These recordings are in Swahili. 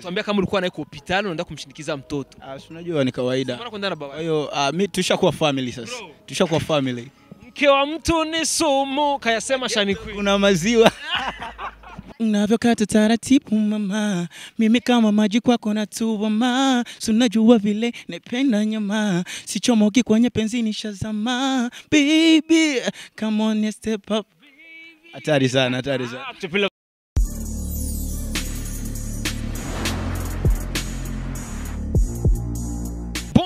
Tuambia kama ulikuwa naye kwa hospitali unaenda kumshindikiza mtoto. Ah, si unajua ni kawaida. Mbona kwenda na Kwa hiyo ah, mi tushakuwa family sasa. Tushakuwa family. Mke wa mtu ni sumu, kayasema Shani Queen. Kuna maziwa. Unavyokata taratibu mama, mimi kama maji kwako natuama, sunajua vile nependa nyama, sichomoki kwenye penzi nishazama, baby come on step up. Hatari sana, hatari sana.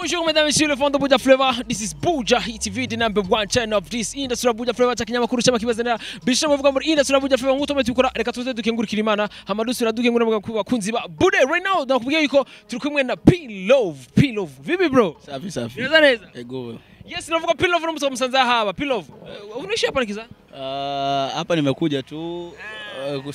Bonjour mesdames et messieurs, le fond de Buja Flavor. This is Buja Hit TV, the number one channel of this industry Buja Flavor. Chakinyamakuru chama kibazana. Bisha muvuga muri industry Buja Flavor nguto tukora reka tuze dukengurikira Imana. Hamadu sura dukengura bakunzi ba Bude right now nakubwiye yuko turi kumwe na P Love. P Love. Vipi bro? Safi safi. Neza neza. Ego. Yes, navuga P Love n'umuto musanza hapa. P Love. Uh, unaishi hapa nikiza? Ah, hapa nimekuja tu uh,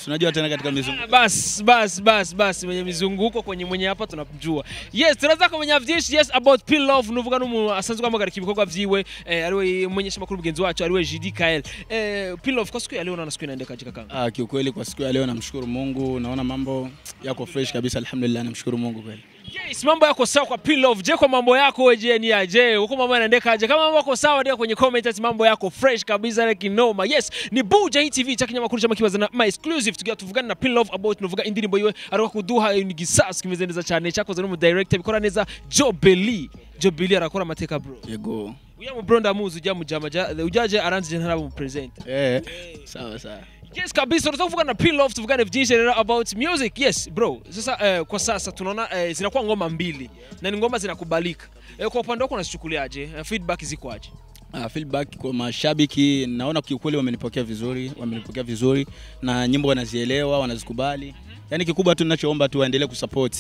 unajua tena katika mizunguko. bas bas bas bas mwenye mizunguko kwenye mwenye hapa tunamjua yes turaza kumenya vyinshi yes about P Love nuvuga numu asanzwe gari ibikorwa vyiwe eh, ariwe shema makuru mgenzi wacho ariwe JD Kael eh, P Love kwa siku ya leo naona siku inaendeka katika kanga Ah, kiukweli kwa siku ya leo namshukuru Mungu, naona mambo yako fresh kabisa, alhamdulillah, namshukuru Mungu kweli. Yes mambo yako sawa kwa Pillow. Je kwa mambo yako wewe je ni aje huko mambo yanaendeka aje kama mambo yako sawa ndio kwenye comment ati mambo yako fresh kabisa like kinoma yes ni Buja TV TV chakinya kuru cha makiwa na my exclusive tukiwa tuvugana na pillow about nuvuga boy wewe ariko kuduha ni gisas kimezendeza cyane cyakoze no director bikora neza Jobeli. Jobeli arakora mateka bro Yego. uya mu bro ndamuzi ujya mu jama ujaje aranzije ntaraba mu present Eh, sawa sawa. Yes kabisa. Tunataka kuvuga na P Love tuvugane rero about music? Yes bro. Sasa eh, kwa sasa tunaona eh, zinakuwa ngoma mbili na ni ngoma zinakubalika. Eh, kwa upande wako unazichukuliaje? Eh, feedback ziko aje? Uh, feedback kwa mashabiki naona kiukweli wamenipokea vizuri, wamenipokea vizuri na nyimbo wanazielewa, wanazikubali. Yaani kikubwa tu ninachoomba tu waendelee kusupport.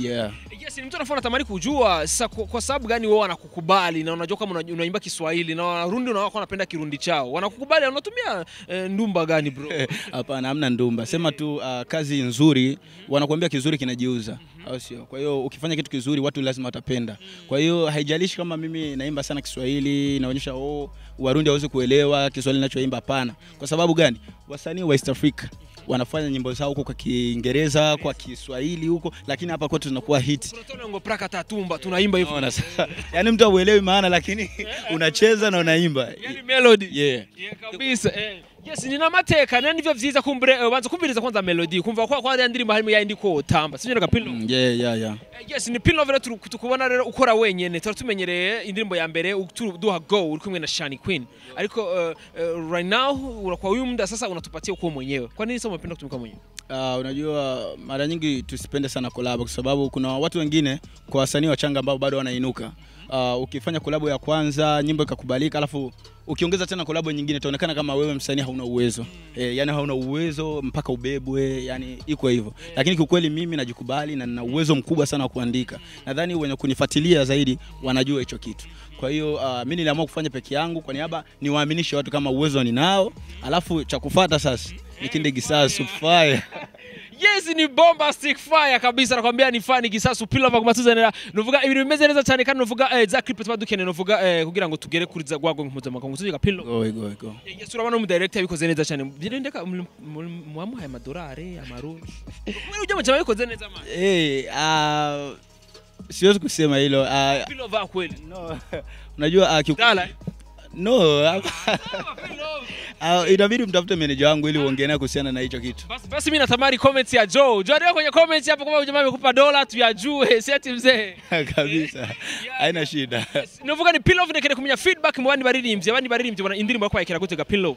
Yeah. Yes, ni mtu anafaa anatamani kujua sasa kwa, kwa sababu gani wao wanakukubali na unajua kama unaimba Kiswahili na Warundi na wako wanapenda Kirundi chao. Wanakukubali unatumia e, ndumba gani bro? Hapana, hamna ndumba. Sema tu uh, kazi nzuri, wanakuambia kizuri kinajiuza, au sio? Kwa hiyo ukifanya kitu kizuri watu lazima watapenda. Kwa hiyo haijalishi kama mimi naimba sana Kiswahili, naonyesha oh, Warundi hawezi kuelewa Kiswahili ninachoimba, hapana. Kwa sababu gani? Wasanii wa East Africa wanafanya nyimbo zao huko kwa Kiingereza, kwa Kiswahili huko, lakini hapa kwetu tunakuwa hit. Praka tatumba tunaimba hivyo. Unaona sasa? Yaani mtu auelewi maana lakini unacheza na unaimba. Yaani melody. Yeah. Yeah, kabisa. Eh. Yes, nina mateka na nivyo vyiza kumbure eh, banza kumviriza kwanza melody kumva kwa kwa ya ndirimbo harimo ya indi ko sinu Sivyo naka P Love. Mm, Yeah, yeah, yeah. Eh, Yes, ni P Love rero tukubona rero ukora wenyene tura tumenyereye indirimbo ya mbere utu- duha go uri kumwe na Shani Queen. Ariko eh, eh, right now unakuwa huyu muda sasa unatupatia uko mwenyewe. Kwa nini sasa unapenda kutumika mwenyewe? Uh, unajua mara nyingi tusipende sana kolabo kwa sababu kuna watu wengine kwa wasanii wachanga ambao bado wanainuka. Uh, ukifanya kolabo ya kwanza nyimbo ikakubalika, alafu ukiongeza tena kolabo nyingine itaonekana kama wewe msanii hauna uwezo e, yani hauna uwezo mpaka ubebwe, yani iko hivyo. Lakini kiukweli mimi najikubali na nina uwezo mkubwa sana wa kuandika. Nadhani wenye kunifuatilia zaidi wanajua hicho kitu. Kwa hiyo uh, mimi niliamua kufanya peke yangu kwa niaba niwaaminishe watu kama uwezo ninao, alafu cha kufuata sasa ni kinde gisasu fire yes ni bombastic fire kabisa. Nakwambia ni fani gisasu pila va kumatuzanira nuvuga ibintu bimeze neza cyane kandi nuvuga eh, za clip tuba dukeneye nuvuga eh, kugira ngo tugere kuri za gwagwe mpuzamakungu tuziga pilo go go go yes urabona umu director yabikoze neza cyane birendeka mwamuhaye amadolari amaru mwe ujya mu cyama yabikoze neza man hey, uh, siwezi kusema hilo uh, pilo va kweli. No, unajua uh, no uh, inabidi mtafute meneja wangu ili uongee naye kuhusiana na hicho kitu. Basi basi mimi natamani comments ya Joe. Joe ndio kwenye comments hapo kama jamaa amekupa dola tuyajue. Si ati mzee. Kabisa. Haina shida. Nuvuga ni pilo ndekere kumenya feedback mu mzee, baririmbyi abandi mzee bwana indirimbo yakwaye kira gutega pillow.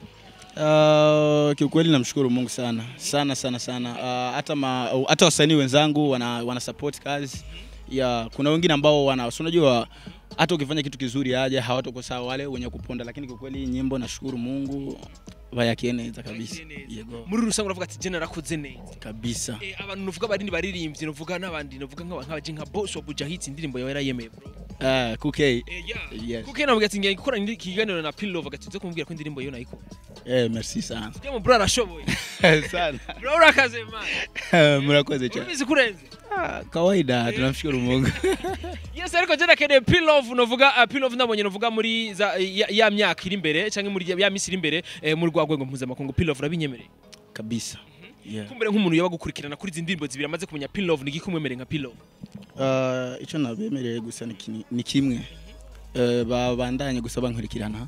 Uh, kiukweli namshukuru Mungu sana. Sana sana sana. Uh, hata ma, hata wasanii wenzangu wana, wana support kazi. Ya kuna wengine ambao wana unajua hata ukifanya kitu kizuri aje hawatoko sawa wale wenye kuponda, lakini kwa kweli nyimbo nashukuru Mungu bayakeneza kabisa. Yego muri rusange uravuga ati je narakoze neza kabisa. Eh, abantu nuvuga barindi baririmbyi nuvuga n'abandi nuvuga nk'aba- nk'abaje nka boss wa Buja Hits indirimbo yawe yarayemeye bro uh, kuke Eh, yes. Navuga ati ngiye gukora indi- na Pillow ko indirimbo iyo nayiko eh, merci sana. Mu sana. Bro urakaze man. Murakoze cyane. ubizi kurenze Ah, kawaida tunamshukuru Mungu. Yes ariko je nakeneye Pillow novuga uh, Pillow ndabonye novuga muri ya, ya myaka iri imbere cyangwa muri ya- misiri misi iri imbere eh, muri rwa rwego mpuzamakungu Pillow urabinyemereye? Kabisa. Kumbere nk'umuntu yaba gukurikirana kuri izi ndirimbo zibiri amaze kumenya P-Love ni iki umwemereye nka P-Love Uh, icyo nabemereye gusa ni kimwe. Uh, babandanye gusa bankurikirana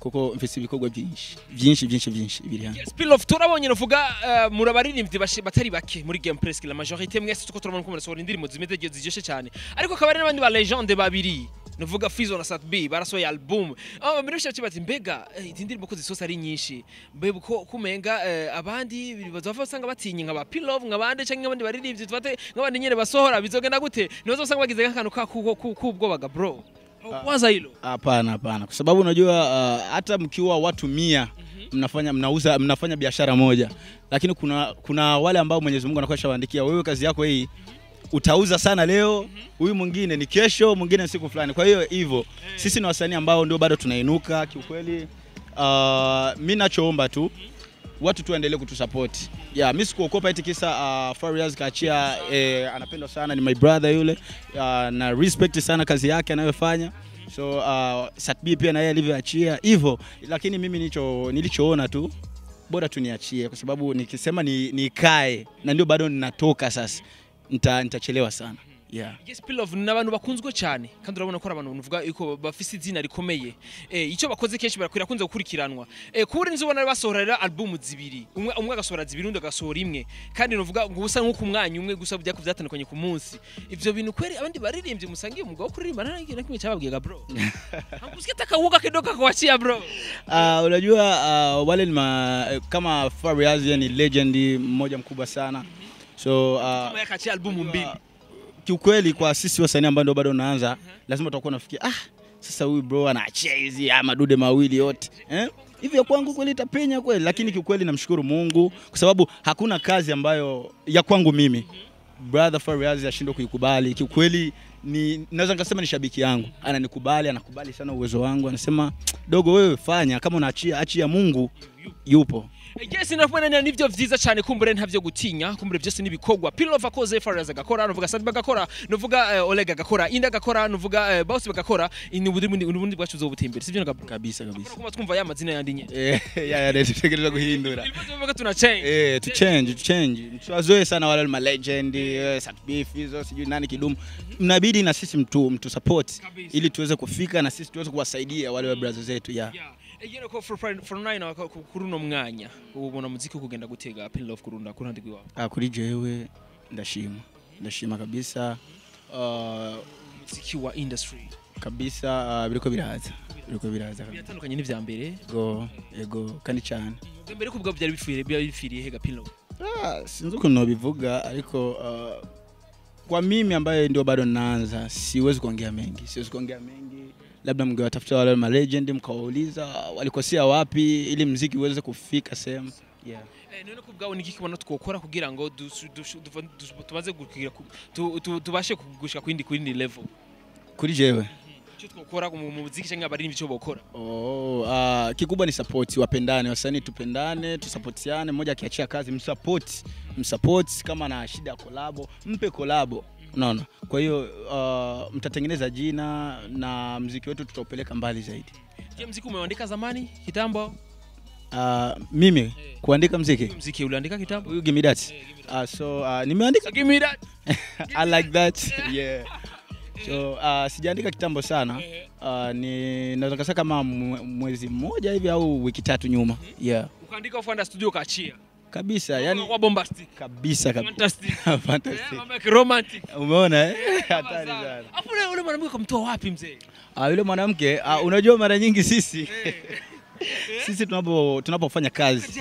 kuko mfite ibikorwa byinshi byinshi byinshi byinshi biri hano. P-Love turabonye novuga uh, muri abaririmbyi batari bake muri Game Press la majorité mwese tuko turabona ko murasohora indirimbo zimeze zijeshe cyane. Ariko akaba ari n'abandi ba legende babiri novuga Fizo na Sat B barasohoye album. Ah mbere bishatse kibati mbega eh, izi ndirimbo ko zisosa ari nyinshi. Mbega ko kumenga abandi abandi bazava usanga batinye nka ba P-Love nk'abandi canke nk'abandi baririmbyi tubate nk'abandi nyene basohora bizogenda gute? Nibazo basanga bagize nk'akantu ka kubwobaga bro. Waza hilo? Hapana hapana. Kwa sababu unajua uh, hata mkiwa watu mia mnafanya mnauza mnafanya biashara moja. Lakini kuna kuna wale ambao Mwenyezi Mungu anakuwa shawaandikia wewe kazi yako hii utauza sana leo huyu mwingine ni kesho mwingine ni siku fulani. Kwa hiyo hivyo sisi ni wasanii ambao ndio bado tunainuka kiukweli. Uh, mi nachoomba tu watu tu waendelee kutusupport. Yeah, mi sikuokopa eti kisa uh, Farias kaachia eh, anapendwa sana ni my brother yule. Uh, na respect sana kazi yake anayofanya. So uh, Satb pia na yeye alivyoachia. Hivyo lakini mimi nilicho nilichoona tu bora tuniachie, kwa sababu nikisema ni nikae na ndio bado ninatoka sasa nitachelewa sana. Yeah. Yes P-Love ni abantu bakunzwe cyane kandi urabona ko ari abantu yuko bafise izina rikomeye. Eh icyo bakoze kenshi barakunze kunze gukurikiranwa. Eh kuri nzi ubona basohorera album zibiri. Umwe umwe agasohora zibiri undi agasohora imwe. Kandi nuvuga ngo ubusa nko kumwanya umwe gusa byako byatandukanye ku munsi. Ivyo bintu kweri abandi baririmbye musangiye umugabo wo kuririmba nta nakimwe kimwe cyababwiye bro. Hakusikia takauga kidogo kuachia bro. Uh, unajua uh, wale ni ma, kama Fariaz yeye ni legend mmoja mkubwa sana so uh, kama yakachia album mbili. kiukweli kwa sisi wasanii ambao ndio bado unaanza lazima tutakuwa nafikia ah sasa huyu bro anaachia hizi ah, madude mawili yote eh? hivyo kwangu kweli itapenya kweli lakini kiukweli namshukuru Mungu kwa sababu hakuna kazi ambayo ya kwangu mimi. Brother Fariaz ashindwe kuikubali. Kiukweli ni naweza nikasema ni shabiki yangu. Ananikubali anakubali sana uwezo wangu. Anasema dogo wewe fanya. Kama unaachia achia Mungu yupo Yes nafuna nivyo vyiza cyane kumbure ntavyo gutinya kumbure byose nibikogwa P-Love akoze Fariaz agakora nuvuga Sadba agakora nuvuga uh, olega agakora Inda agakora nuvuga uh, Boss bagakora ini ubundi ubundi bwacu uzobutembera sivyo kabisa kabisa kuma twumva ya mazina yandi nye eh ya ya tutegereza guhindura Ibibazo tuna change Eh, to change, to change. Tuwazoe sana wale ma legend, sat beef hizo sijui nani kidumu. Mnabidi na sisi mtu mtu support ili tuweze kufika na sisi tuweze kuwasaidia wale wa brothers zetu yeah. Yeah. Yero ko for for nine kuri uno mwanya ubona muziki kugenda gutega pin love kurunda kurandi gwiwa Ah, kuri jewe ndashima. Ndashima kabisa. Uh, muziki wa industry kabisa uh, biriko biraza. Biriko biraza kabisa. biratandukanye n'ivya mbere Ego, ego kandi cyane. Mbere kubwa byari bifiriye byari bifiriye hega pin love Ah, sinzi ukuntu nobivuga ariko uh, kwa mimi ambaye ndio bado naanza siwezi kuongea mengi, siwezi kuongea mengi. Labda mngewatafuta wale ma legend mkawauliza walikosea wapi ili mziki uweze kufika sehemu. Yeah. Eh, none ko ni iki kibona twokora kugira ngo tubaze kugira ku- tu- tu- tubashe kugushika kwindi kwindi level Kuri jewe. icyo twokora mu mu muziki cyangwa abaririmbyi icyo bokora Oh, uh, kikubwa ni support, wapendane, wasanii tupendane, tusapotiane, mmoja akiachia kazi msupport, msupport kama na shida ya kolabo, mpe kolabo. Unaona? Kwa hiyo uh, mtatengeneza jina na mziki wetu tutaupeleka mbali zaidi. je mziki umeandika zamani kitambo Uh, mimi hey. kuandika mziki mziki uliandika kitambo huyu that. Uh, so uh, nimeandika so give me that I like that. yeah. So uh, sijaandika kitambo sana. Uh, ni naweza kama mwezi mmoja hivi au wiki tatu nyuma. Yeah. ukaandika ufanda studio kachia Kabisa, yani wa bombastic? Kabisa kabisa. fantastic. Fantastic. Eh, mambo ya romantic. Umeona eh? Hatari sana. afu yule ule mwanamke kamtoa wapi mzee? Ah, yule mwanamke ah, unajua mara nyingi sisi. Sisi tunapo tunapofanya kazi.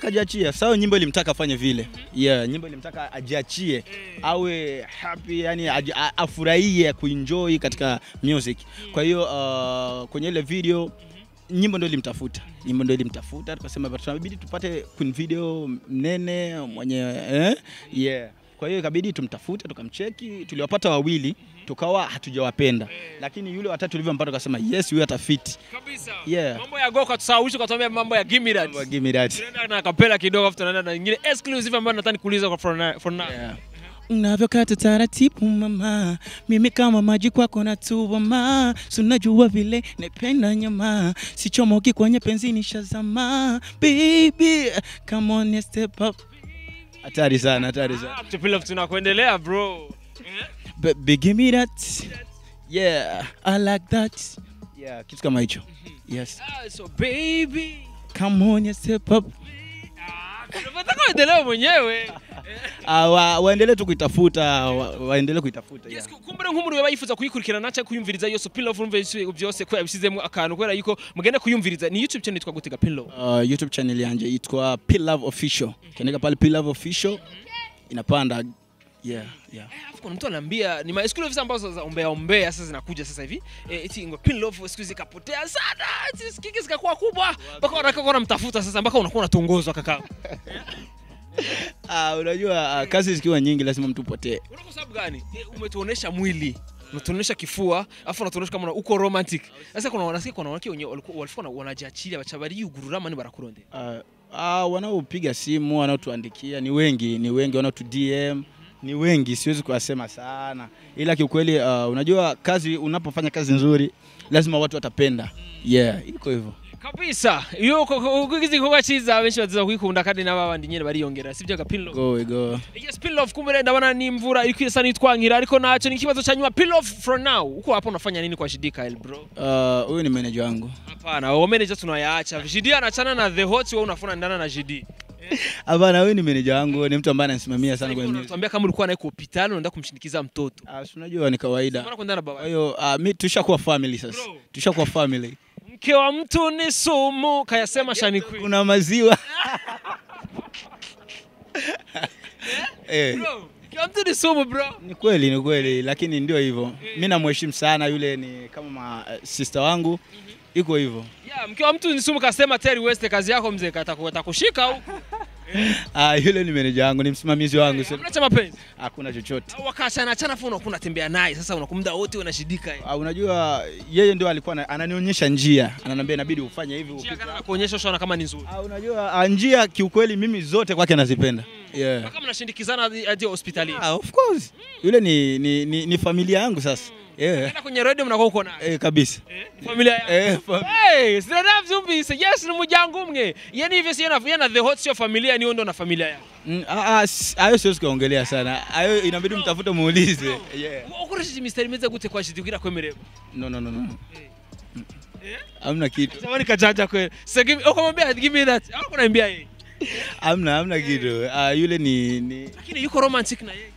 Kajiachia sawa nyimbo ilimtaka afanye vile. Yeah nyimbo ilimtaka ajiachie. Awe happy yani afurahie kuenjoy katika music. Kwa hiyo uh, kwenye ile video nyimbo ndio ilimtafuta nyimbo ndio ilimtafuta tukasema basi tunabidi tupate queen video mnene mwenye eh? yeah kwa hiyo ikabidi tumtafute tukamcheki tuliwapata wawili tukawa hatujawapenda lakini yule watatu tulivyompata tukasema yes huyu atafiti kabisa Yeah. mambo ya goka tusahauisha ukatuambia mambo ya give me that tunaenda na kapela kidogo afu tunaenda na nyingine exclusive ambayo nataka nikuuliza kwa for now, for now. Yeah. Unavyokata taratibu mama, mimi kama maji kwako natuama, sunajua vile nependa nyama, sichomoki kwenye penzi nishazama, baby come on step up. Hatari sana, hatari sana. Ah, tunakuendelea bro. Baby give me that, yeah I like that, yeah kitu kama hicho, yes Ah, so baby. come on step up. Ah, tunataka uendelee mwenyewe. Ah, wa, waendelee tu kuitafuta, wa, waendelee kuitafuta. Yes, Yeah. kumbure nk'umuntu yoba yifuza kuyikurikirana cyangwa kuyumviriza yose Pilaf urumva yose byose ko yabishizemo akantu kubera yuko mugende kuyumviriza ni YouTube channel itwa gutega Pilaf. Uh, YouTube channel yanje itwa P Love Official. Ukiandika pale P Love Official inapanda. Yeah, yeah. Alafu kuna mtu anaambia ni ma exclusives ambazo za ombea ombea sasa zinakuja sasa hivi. Eh, eti ngo Pin Love siku hizi kapotea sana. Sikiki zikakuwa kubwa. Mpaka wanataka kuona mtafuta sasa mpaka unakuwa unatongozwa kaka. Ah, unajua uh, kazi zikiwa nyingi lazima mtu upotee. Kwa sababu gani? Eh, umetuonesha mwili. Unatuonesha kifua, afu unatuonesha kama uko romantic. Sasa kuna wanasikia kuna wanawake wenye walikuwa walikuwa wanajiachilia bachabari yugurura mani barakuronde. Uh, uh, wanaopiga simu, wanaotuandikia ni wengi, ni wengi wanaotu DM ni wengi, siwezi kuwasema sana, ila kiukweli uh, unajua kazi, unapofanya kazi nzuri lazima watu watapenda. Yeah, iko hivyo. Kabisa. Iyo ugize igikorwa cyiza benshi baziza kwikunda kandi n'ababandi nyine bariyongera. Sibyo ga pillow? Go, go. Yes, pillow Love kumbe ndabona ni mvura iri kwisa nitwankira ariko nacho ni kibazo cha nyuma. Pillow for now. Uko hapo unafanya nini kwa Shidi Kyle bro? Uh, huyu ni manager wangu. hapana wao manager tunayaacha Shidi anachana na The Hot wewe unafuna ndana na Shidi Hapana, huyu ni manager wangu, ni mtu ambaye ananisimamia sana kwenye music. Tuambia kama ulikuwa naye kwa hospitali unaenda kumshindikiza mtoto. Ah, unajua ni kawaida. Kwa hiyo uh, mi tushakuwa family sasa, tushakuwa family. Mke wa mtu ni sumu. Kayasema Shani Queen Kuna maziwa. Eh, bro mke wa mtu ni sumu bro. Ni kweli, ni kweli, lakini ndio hivyo. Mimi namheshimu sana, yule ni kama ma, uh, sister wangu, iko hivyo. yeah mke wa mtu ni sumu kasema Terry West kazi yako mzee katakushika huko Ah, yule ni meneja wangu, ni msimamizi wangu, Hey, hamna cha mapenzi. Hakuna chochote. au wakasha na chana afu unakuwa unatembea naye sasa unakumda wote unashidika yeye Ah, unajua yeye ndio alikuwa ananionyesha njia, ananiambia inabidi ufanye hivi njia kana kuonyesha ushaona kama ni nzuri? Ah, unajua ah, njia kiukweli mimi zote kwake nazipenda. Yeah. mpaka mnashindikizana hadi hospitali? hospitalini Ah, of course. Yule ni, ni, ni, ni familia yangu sasa. Yeah. Tena kwenye radio mnakuwa uko naye Eh, kabisa. Eh, familia yangu. Eh, fam- Hey, sina sinanavyumvise yes ni mjangu umwe yani hivi si na yana the hot sio familia ni ndo na familia yako Mm, ah, ah, ayo hayo siwezi kuongelea sana. Hayo inabidi mtafute muulize. Yeah. ukoresheje mistari Meza gute kwa shidi kugira kwemererwa No, no, no, no. Hamna kitu. Samani kajanja kweli sasa give ukamwambia give me that au kunaambia yeye Hamna, amna kitu. Ah, yule ni, ni lakini yuko romantic na yeye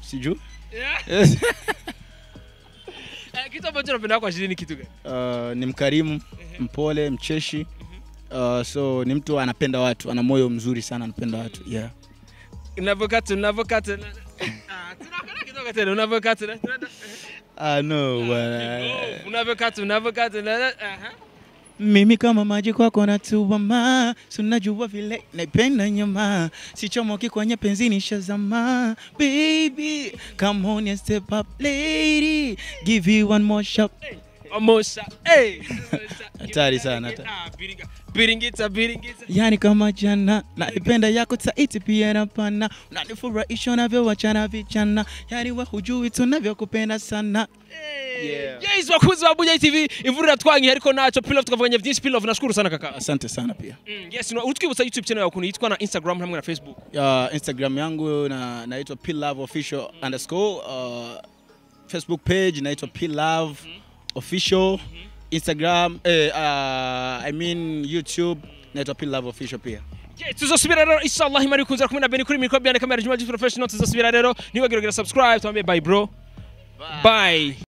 sijui. yeah. Eh, kitu ambacho napenda kwa Shilini kitu gani Uh, ni mkarimu, mpole, mcheshi. Uh, so ni mtu anapenda watu, ana moyo mzuri sana, anapenda watu. Yeah. Unavokata, unavokata. na- ah tunakwenda kidogo tena unavokata. Ah, no, bwana. Unavokata, na- aha. Mimi kama maji kwako natuama, sunajua vile naipenda nyama, sichomoki kwenye penzi nishazama. Baby, come on and step up lady, give you one more shot. Amosha. Hey. Hatari sana, hatari. Ah, Biringita, biringita. Yani kama jana naipenda yako taiti pia na pana, unanifurahisha unavyowachana vichana, yani we hujui tunavyokupenda sana. Yeah. Yes, wakuzi wa Buja TV imvura twangi ariko nacho Pilov tukavuganya byinshi Pilov nashukuru sana kaka. Asante sana pia. Mm, yes, no, utwibutsa YouTube channel yako yitwa na Instagram hamwe na Facebook. uh, Instagram yangu na naitwa Plove official underscore uh, Facebook page naitwa Plove official Instagram eh, uh, I mean YouTube naitwa love official pia Yes, tuzosubira rero inshallah imari kunzira kumwe na Beni kuri mikro byane kamera Juma Professional tuzosubira rero nibagira subscribe tuambie bye bro. Bye. Bye.